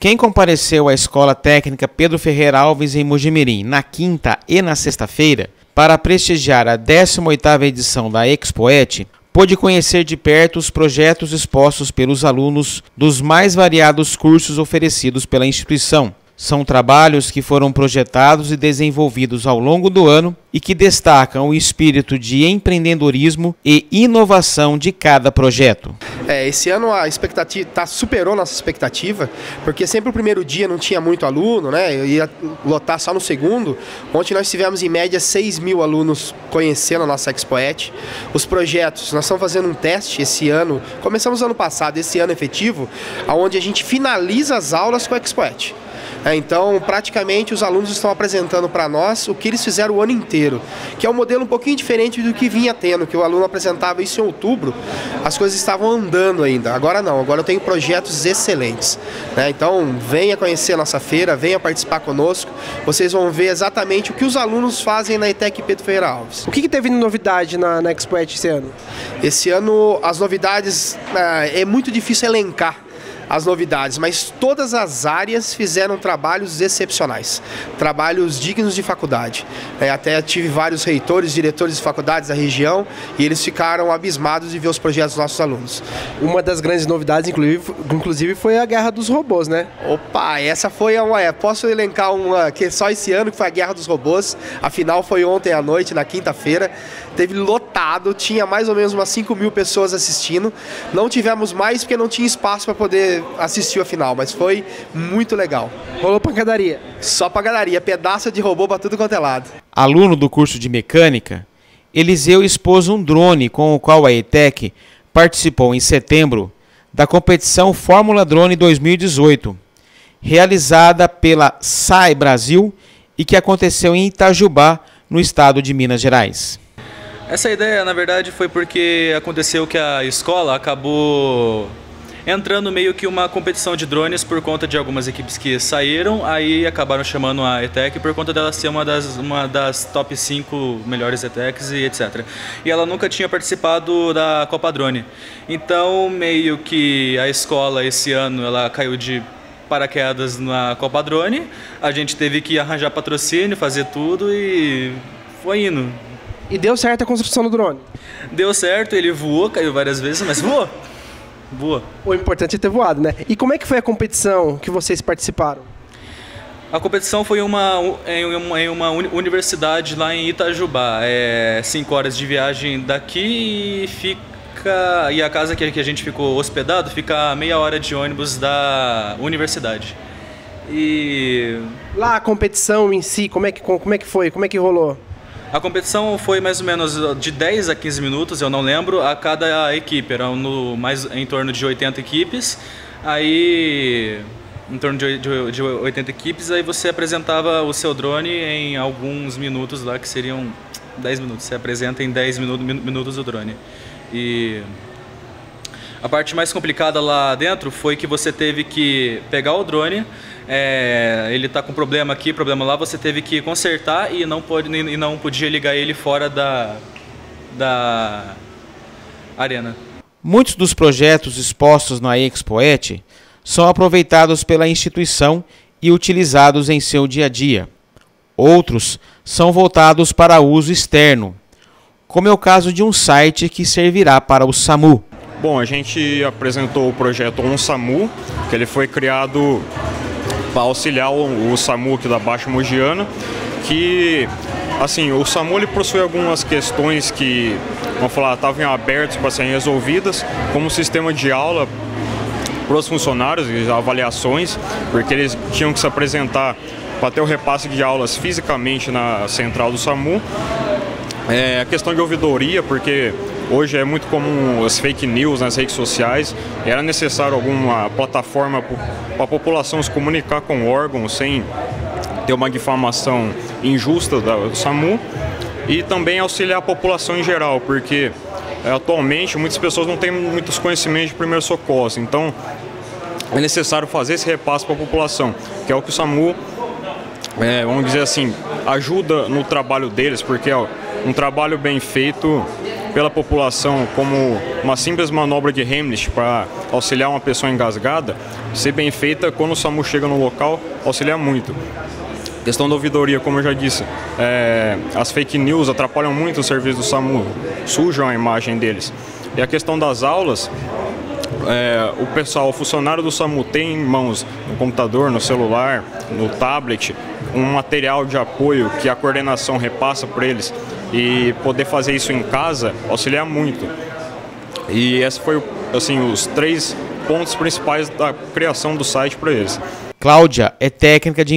Quem compareceu à Escola Técnica Pedro Ferreira Alves em Mojimirim na quinta e na sexta-feira para prestigiar a 18ª edição da Expoet pôde conhecer de perto os projetos expostos pelos alunos dos mais variados cursos oferecidos pela instituição, são trabalhos que foram projetados e desenvolvidos ao longo do ano e que destacam o espírito de empreendedorismo e inovação de cada projeto. É, esse ano a expectativa tá, superou nossa expectativa, porque sempre o primeiro dia não tinha muito aluno, né? Eu ia lotar só no segundo. Ontem nós tivemos em média 6 mil alunos conhecendo a nossa Expoet. Os projetos, nós estamos fazendo um teste esse ano, começamos ano passado, esse ano efetivo, onde a gente finaliza as aulas com a Expoet. É, então, praticamente, os alunos estão apresentando para nós o que eles fizeram o ano inteiro, que é um modelo um pouquinho diferente do que vinha tendo, que o aluno apresentava isso em outubro, as coisas estavam andando ainda. Agora não, agora eu tenho projetos excelentes. Né? Então, venha conhecer a nossa feira, venha participar conosco, vocês vão ver exatamente o que os alunos fazem na ETEC Pedro Ferreira Alves. O que, que teve de novidade na, na Expoet esse ano? Esse ano, as novidades, é, é muito difícil elencar as novidades, mas todas as áreas fizeram trabalhos excepcionais, trabalhos dignos de faculdade. É, até tive vários reitores, diretores de faculdades da região e eles ficaram abismados de ver os projetos dos nossos alunos. Uma das grandes novidades, inclusive, foi a Guerra dos Robôs, né? Opa, essa foi uma. É, posso elencar uma que só esse ano que foi a Guerra dos Robôs. A final foi ontem à noite, na quinta-feira. Teve lotado, tinha mais ou menos umas 5 mil pessoas assistindo. Não tivemos mais porque não tinha espaço para poder assistiu a final, mas foi muito legal. Rolou pancadaria? Só pancadaria, pedaço de robô para tudo quanto é lado. Aluno do curso de mecânica, Eliseu expôs um drone com o qual a ETEC participou em setembro da competição Fórmula Drone 2018, realizada pela SAI Brasil e que aconteceu em Itajubá, no estado de Minas Gerais. Essa ideia, na verdade, foi porque aconteceu que a escola acabou entrando meio que uma competição de drones por conta de algumas equipes que saíram, aí acabaram chamando a ETEC por conta dela ser uma das, uma das top 5 melhores ETECs e etc. E ela nunca tinha participado da Copa Drone. Então, meio que a escola esse ano ela caiu de paraquedas na Copa Drone, a gente teve que arranjar patrocínio, fazer tudo e foi indo. E deu certo a construção do drone? Deu certo, ele voou, caiu várias vezes, mas voou. Boa. O importante é ter voado, né? E como é que foi a competição que vocês participaram? A competição foi uma, em, uma, em uma universidade lá em Itajubá. É cinco horas de viagem daqui e fica. E a casa que, que a gente ficou hospedado fica a meia hora de ônibus da universidade. E. Lá a competição em si, como é que, como é que foi? Como é que rolou? A competição foi mais ou menos de 10 a 15 minutos, eu não lembro, a cada equipe. Eram no, mais em torno de 80 equipes. Aí, em torno de, de, de 80 equipes, aí você apresentava o seu drone em alguns minutos lá, que seriam 10 minutos. Você apresenta em 10 minutos, minutos o drone. E a parte mais complicada lá dentro foi que você teve que pegar o drone, é, ele está com problema aqui, problema lá, você teve que consertar e não, pode, e não podia ligar ele fora da, da arena. Muitos dos projetos expostos na Expoet são aproveitados pela instituição e utilizados em seu dia a dia. Outros são voltados para uso externo, como é o caso de um site que servirá para o SAMU. Bom, a gente apresentou o projeto On SAMU, que ele foi criado para auxiliar o, SAMU aqui da Baixa Mogiana, que assim, o SAMU ele possui algumas questões que, vamos falar, estavam abertas para serem resolvidas, como o sistema de aula para os funcionários, avaliações, porque eles tinham que se apresentar para ter o repasse de aulas fisicamente na central do SAMU. É, a questão de ouvidoria, porque Hoje é muito comum as fake news nas redes sociais. Era necessário alguma plataforma para a população se comunicar com órgãos sem ter uma difamação injusta do SAMU e também auxiliar a população em geral, porque é, atualmente muitas pessoas não têm muitos conhecimentos de primeiros socorros. Então é necessário fazer esse repasse para a população, que é o que o SAMU, é, vamos dizer assim, ajuda no trabalho deles, porque é um trabalho bem feito pela população como uma simples manobra de Heimlich para auxiliar uma pessoa engasgada, ser bem feita quando o SAMU chega no local, auxilia muito. Questão da ouvidoria, como eu já disse, é, as fake news atrapalham muito o serviço do SAMU, sujam a imagem deles. E a questão das aulas, é, o pessoal, o funcionário do SAMU tem em mãos no computador, no celular, no tablet, um material de apoio que a coordenação repassa para eles e poder fazer isso em casa auxilia muito. E esses foram assim, os três pontos principais da criação do site para eles. Cláudia é técnica de